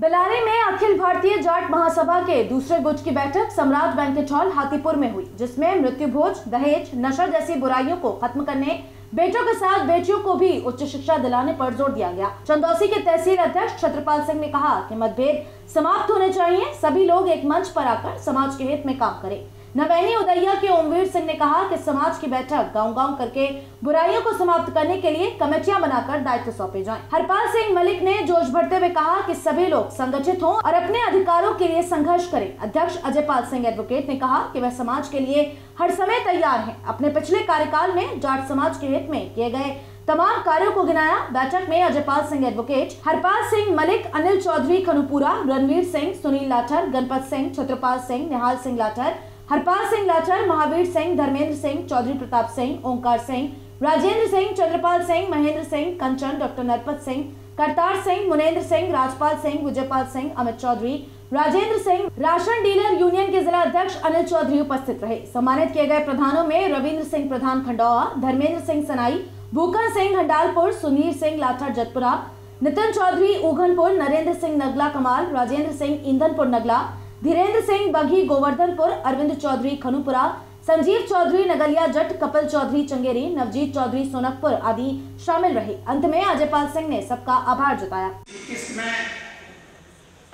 बेलारी में अखिल भारतीय जाट महासभा के दूसरे गुट की बैठक सम्राट बैंकेट हॉल हाथीपुर में हुई, जिसमें मृत्यु भोज, दहेज, नशा जैसी बुराइयों को खत्म करने, बेटों के साथ बेटियों को भी उच्च शिक्षा दिलाने पर ज़ोर दिया गया। चंदौसी के तहसील अध्यक्ष छत्रपाल सिंह ने कहा कि मतभेद समाप्त होने चाहिए, सभी लोग एक मंच पर आकर समाज के हित में काम करें। नवैनी उदैया के ओमवीर सिंह ने कहा कि समाज की बैठक गांव-गांव करके बुराइयों को समाप्त करने के लिए कमेटियाँ बनाकर दायित्व सौंपे जाएँ। हरपाल सिंह मलिक ने जोश भरते हुए कहा कि सभी लोग संगठित हों और अपने अधिकारों के लिए संघर्ष करें। अध्यक्ष अजय पाल सिंह एडवोकेट ने कहा कि वह समाज के लिए हर समय तैयार है। अपने पिछले कार्यकाल में जाट समाज के हित में किए गए तमाम कार्यों को गिनाया। बैठक में Ajaypal Singh advocate Harpal Singh Malik, Anil Chaudhary Khanupura Ranvir Singh, Sunil Lathar, Ganpat Singh, Chhatrapal Singh, Nihal Singh Lathar Harpal Singh Lathar Mahavir Singh, Dharmendra Singh, Chaudhary Pratap Singh, Omkar Singh, Rajendra Singh, Chandrapal Singh, Mahendra Singh, Kanchan, doctor Narpat Singh, Kartar Singh Munendra Singh, Rajpal Singh, Vijaypal Singh, Amit Chaudhary, Rajendra Singh, ration dealer union के जिला अध्यक्ष अनिल चौधरी उपस्थित रहे। सम्मानित किए गए प्रधानों में रविंद्र सिंह प्रधान खंडौआ धर्मेंद्र सिंह सनाई भूकन सिंह हंडालपुर, सुनील सिंह लाठर जतपुरा, नितिन चौधरी ऊघनपुर नरेंद्र सिंह नगला कमाल, राजेंद्र सिंह ईंधनपुर नगला धीरेन्द्र सिंह, बघी गोवर्धनपुर, अरविंद चौधरी खनुपुरा, संजीव चौधरी, नगलिया जट, कपिल चौधरी चंगेरी, नवजीत चौधरी सोनकपुर आदि शामिल रहे। अंत में अजयपाल सिंह ने सबका आभार जताया। इसमें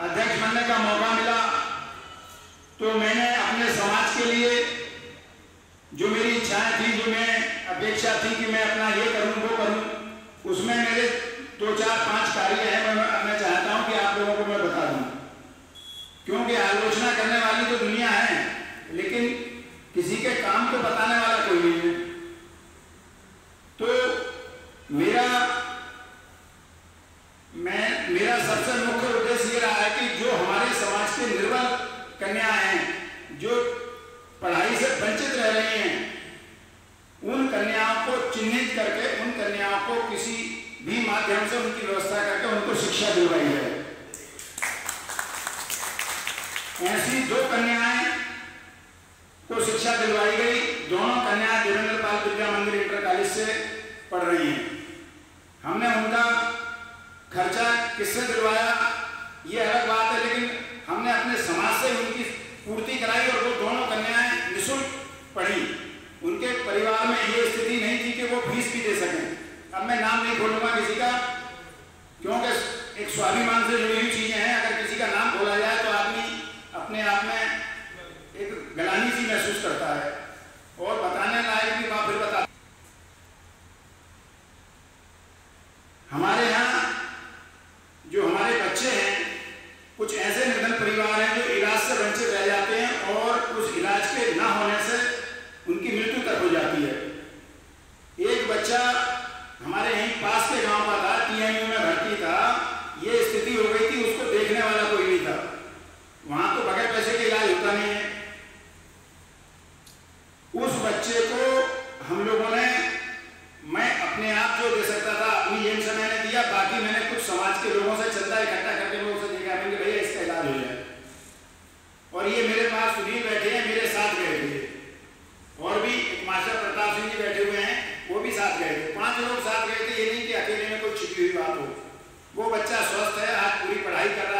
अध्यक्ष बनने का मौका मिला। तो मैंने अपने समाज के लिए जो मेरी इच्छाएँ थी, जो मैं अपेक्षा थी कि मैं अपना ये करूँ, वो करूँ, उसमें मेरे दो चार पाँच कार्य हैं। मैं मैं चाहता हूँ कि आप लोगों को मैं बता दूँ क्योंकि आलोचना करने वाली तो दुनिया है लेकिन किसी के काम को बताने वाला कोई नहीं है तो मेरा मैं मेरा सबसे मुख्य उद्देश्य ये रहा है कि जो हमारे समाज के निर्बल कन्याएँ हैं, जो पढ़ाई से वंचित रह रही हैं, उन कन्याओं को चिन्हित करके, उन कन्याओं को किसी भी माध्यम से उनकी व्यवस्था करके उनको शिक्षा दिलवाई है। ऐसी दो कन्याएँ को शिक्षा दिलवाई गई, दोनों कन्याएँ देवेंद्र पाल विद्या मंदिर इंटर कॉलेज से पढ़ रही हैं। हमने उनका खर्चा किससे दिलवाया, ये अलग बात हमने अपने समाज से उनकी पूर्ति कराई और वो दोनों कन्याएँ निःशुल्क पढ़ी। उनके परिवार में ये स्थिति नहीं थी कि वो फ़ीस भी दे सकें। अब मैं नाम नहीं खोलूँगा किसी का, क्योंकि एक स्वाभिमान से जुड़ी हुई चीज़ें हैं। अगर किसी का नाम खोला जाए तो आदमी अपने आप में एक गलानी सी महसूस करता है। वो बच्चा स्वस्थ है आज पूरी पढ़ाई कर रहा है।